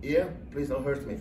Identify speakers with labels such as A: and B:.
A: here. Please don't hurt me.